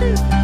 Woo!